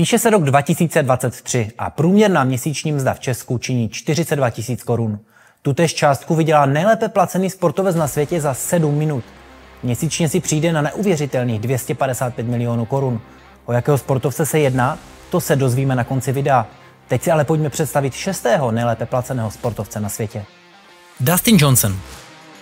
Píše se rok 2023 a průměrná měsíční mzda v Česku činí 42 tisíc korun. Tutež částku vydělá nejlépe placený sportovec na světě za 7 minut. Měsíčně si přijde na neuvěřitelných 255 milionů korun. O jakého sportovce se jedná, to se dozvíme na konci videa. Teď si ale pojďme představit šestého nejlépe placeného sportovce na světě. Dustin Johnson,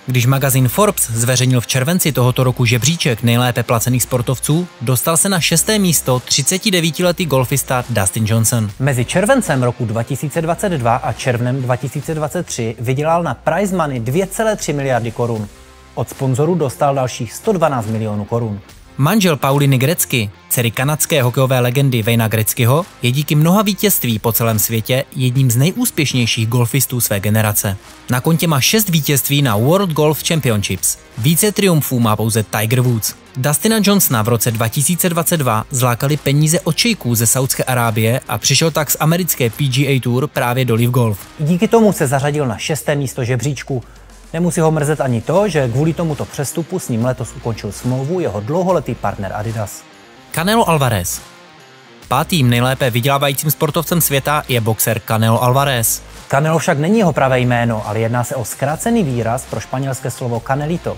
když magazín Forbes zveřejnil v červenci tohoto roku žebříček nejlépe placených sportovců, dostal se na šesté místo 39-letý golfista Dustin Johnson. Mezi červencem roku 2022 a červnem 2023 vydělal na prize money 2,3 miliardy korun. Od sponzorů dostal dalších 112 milionů korun. Manžel Pauliny Grecky, dcery kanadské hokejové legendy Vejna Greckého, je díky mnoha vítězství po celém světě jedním z nejúspěšnějších golfistů své generace. Na kontě má šest vítězství na World Golf Championships. Více triumfů má pouze Tiger Woods. Dustina Johnsona v roce 2022 zlákali peníze od šejků ze Saudské Arábie a přišel tak z americké PGA Tour právě do Live Golf. Díky tomu se zařadil na šesté místo žebříčku. Nemusí ho mrzet ani to, že kvůli tomuto přestupu s ním letos ukončil smlouvu jeho dlouholetý partner Adidas. Canelo Alvarez. Pátým nejlépe vydělávajícím sportovcem světa je boxer Canelo Alvarez. Canelo však není jeho pravé jméno, ale jedná se o zkrácený výraz pro španělské slovo canelito,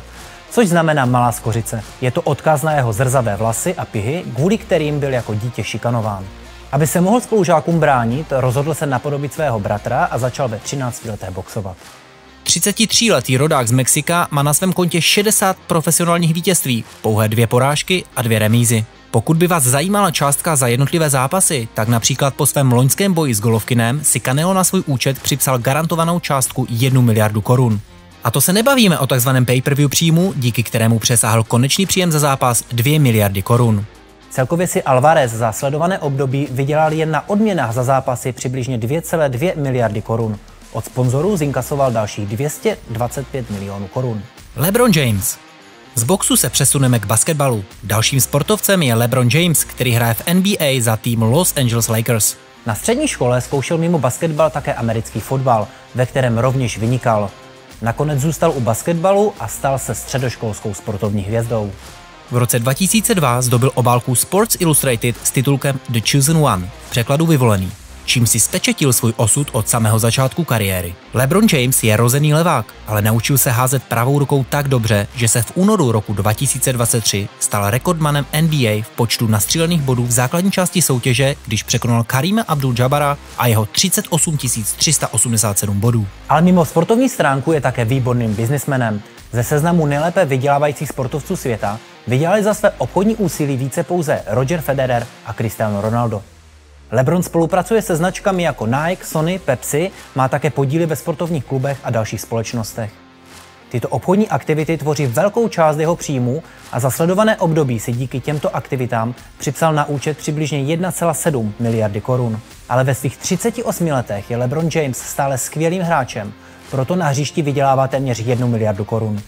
což znamená malá skořice. Je to odkaz na jeho zrzavé vlasy a pihy, kvůli kterým byl jako dítě šikanován. Aby se mohl spolužákům bránit, rozhodl se napodobit svého bratra a začal ve 13 letech boxovat. 33-letý rodák z Mexika má na svém kontě 60 profesionálních vítězství, pouhé dvě porážky a dvě remízy. Pokud by vás zajímala částka za jednotlivé zápasy, tak například po svém loňském boji s Golovkinem si Canelo na svůj účet připsal garantovanou částku 1 miliardu korun. A to se nebavíme o takzvaném pay-per-view příjmu, díky kterému přesáhl konečný příjem za zápas 2 miliardy korun. Celkově si Alvarez za sledované období vydělal jen na odměnách za zápasy přibližně 2,2 miliardy korun. Od sponzorů zinkasoval dalších 225 milionů korun. LeBron James. Z boxu se přesuneme k basketbalu. Dalším sportovcem je LeBron James, který hraje v NBA za tým Los Angeles Lakers. Na střední škole zkoušel mimo basketbal také americký fotbal, ve kterém rovněž vynikal. Nakonec zůstal u basketbalu a stal se středoškolskou sportovní hvězdou. V roce 2002 zdobil obálku Sports Illustrated s titulkem The Chosen One, překladu vyvolený čím si spečetil svůj osud od samého začátku kariéry. LeBron James je rozený levák, ale naučil se házet pravou rukou tak dobře, že se v únoru roku 2023 stal rekordmanem NBA v počtu nastřílených bodů v základní části soutěže, když překonal Karima Abdul-Jabara a jeho 38 387 bodů. Ale mimo sportovní stránku je také výborným biznismenem. Ze seznamu nejlépe vydělávajících sportovců světa vydělali za své obchodní úsilí více pouze Roger Federer a Cristiano Ronaldo. LeBron spolupracuje se značkami jako Nike, Sony, Pepsi, má také podíly ve sportovních klubech a dalších společnostech. Tyto obchodní aktivity tvoří velkou část jeho příjmů a za sledované období si díky těmto aktivitám připsal na účet přibližně 1,7 miliardy korun. Ale ve svých 38 letech je LeBron James stále skvělým hráčem, proto na hřišti vydělává téměř 1 miliardu korun.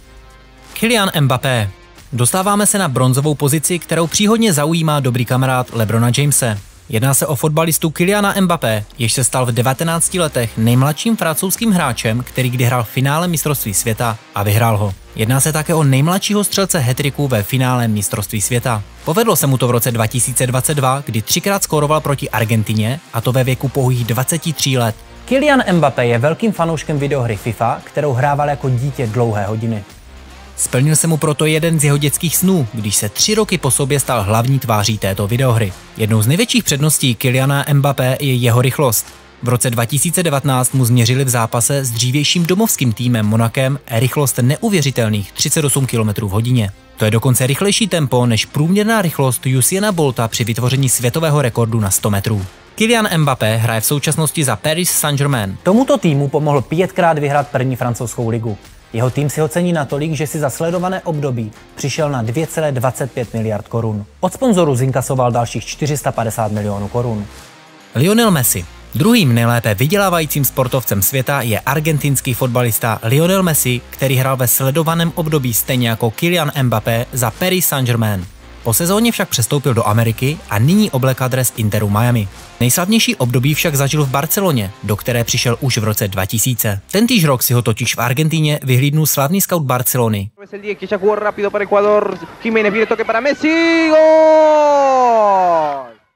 Kylian Mbappé. Dostáváme se na bronzovou pozici, kterou příhodně zaujímá dobrý kamarád LeBrona Jamese. Jedná se o fotbalistu Kyliana Mbappé, jež se stal v 19 letech nejmladším francouzským hráčem, který kdy hrál v finále mistrovství světa a vyhrál ho. Jedná se také o nejmladšího střelce hetriku ve finále mistrovství světa. Povedlo se mu to v roce 2022, kdy třikrát skóroval proti Argentině, a to ve věku pouhých 23 let. Kylian Mbappé je velkým fanouškem videohry FIFA, kterou hrával jako dítě dlouhé hodiny. Splnil se mu proto jeden z jeho dětských snů, když se tři roky po sobě stal hlavní tváří této videohry. Jednou z největších předností Kyliana Mbappé je jeho rychlost. V roce 2019 mu změřili v zápase s dřívějším domovským týmem Monakem rychlost neuvěřitelných 38 km v hodině. To je dokonce rychlejší tempo než průměrná rychlost Usaina Bolta při vytvoření světového rekordu na 100 metrů. Kylian Mbappé hraje v současnosti za Paris Saint-Germain. Tomuto týmu pomohl pětkrát vyhrát první francouzskou ligu. Jeho tým si ho cení natolik, že si za sledované období přišel na 2,25 miliard korun. Od sponzoru zinkasoval dalších 450 milionů korun. Lionel Messi. Druhým nejlépe vydělávajícím sportovcem světa je argentinský fotbalista Lionel Messi, který hrál ve sledovaném období stejně jako Kylian Mbappé za Paris Saint-Germain. Po sezóně však přestoupil do Ameriky a nyní obleká dres Interu Miami. Nejslavnější období však zažil v Barceloně, do které přišel už v roce 2000. Tentýž rok si ho totiž v Argentíně vyhlídnul slavný scout Barcelony.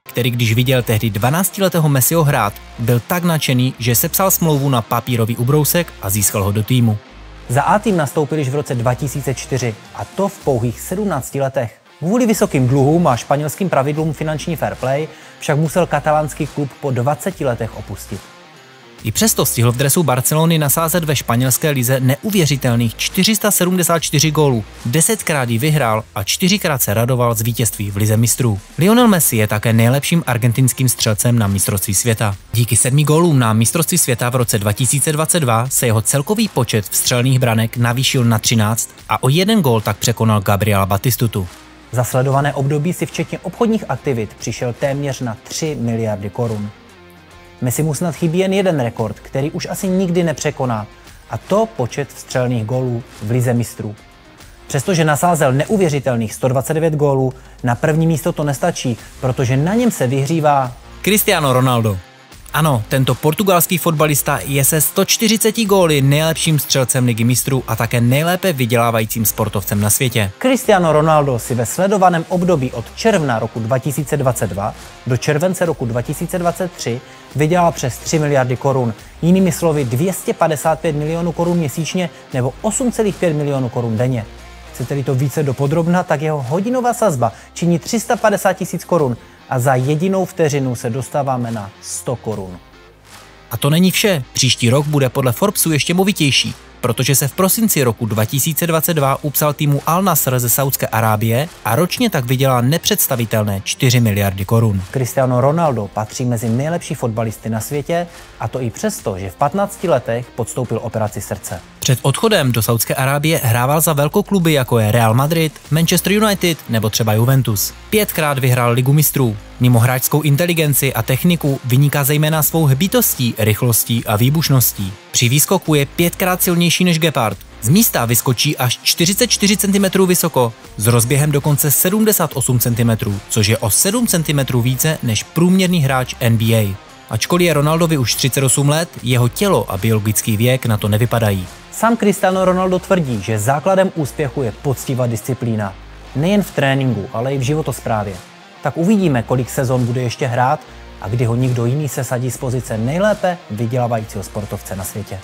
který když viděl tehdy 12-letého Messiho hrát, byl tak nadšený, že sepsal smlouvu na papírový ubrousek a získal ho do týmu. Za A tým nastoupil již v roce 2004 a to v pouhých 17 letech. Kvůli vysokým dluhům a španělským pravidlům finanční fair play však musel katalánský klub po 20 letech opustit. I přesto stihl v dresu Barcelony nasázet ve španělské lize neuvěřitelných 474 gólů, desetkrát ji vyhrál a čtyřikrát se radoval z vítězství v lize mistrů. Lionel Messi je také nejlepším argentinským střelcem na mistrovství světa. Díky sedmi gólům na mistrovství světa v roce 2022 se jeho celkový počet vstřelných branek navýšil na 13 a o jeden gól tak překonal Gabriela Batistutu. Za sledované období si včetně obchodních aktivit přišel téměř na 3 miliardy korun. Messi mu snad chybí jen jeden rekord, který už asi nikdy nepřekoná, a to počet vstřelných gólů v lize mistrů. Přestože nasázel neuvěřitelných 129 gólů, na první místo to nestačí, protože na něm se vyhřívá Cristiano Ronaldo. Ano, tento portugalský fotbalista je se 140 góly nejlepším střelcem ligy mistrů a také nejlépe vydělávajícím sportovcem na světě. Cristiano Ronaldo si ve sledovaném období od června roku 2022 do července roku 2023 vydělal přes 3 miliardy korun, jinými slovy 255 milionů korun měsíčně nebo 8,5 milionů korun denně. Chcete-li to více dopodrobna, tak jeho hodinová sazba činí 350 tisíc korun a za jedinou vteřinu se dostáváme na 100 korun. A to není vše. Příští rok bude podle Forbesu ještě movitější protože se v prosinci roku 2022 upsal týmu Al Nasr ze Saudské Arábie a ročně tak vydělá nepředstavitelné 4 miliardy korun. Cristiano Ronaldo patří mezi nejlepší fotbalisty na světě a to i přesto, že v 15 letech podstoupil operaci srdce. Před odchodem do Saudské Arábie hrával za velkokluby jako je Real Madrid, Manchester United nebo třeba Juventus. Pětkrát vyhrál ligu mistrů. Mimo hráčskou inteligenci a techniku vyniká zejména svou hbitostí, rychlostí a výbušností. Při výskoku je pětkrát silnější než Gepard. Z místa vyskočí až 44 cm vysoko, s rozběhem dokonce 78 cm, což je o 7 cm více než průměrný hráč NBA. Ačkoliv je Ronaldovi už 38 let, jeho tělo a biologický věk na to nevypadají. Sám Cristiano Ronaldo tvrdí, že základem úspěchu je poctivá disciplína. Nejen v tréninku, ale i v životosprávě. Tak uvidíme, kolik sezon bude ještě hrát a kdy ho nikdo jiný se sadí z pozice nejlépe vydělávajícího sportovce na světě.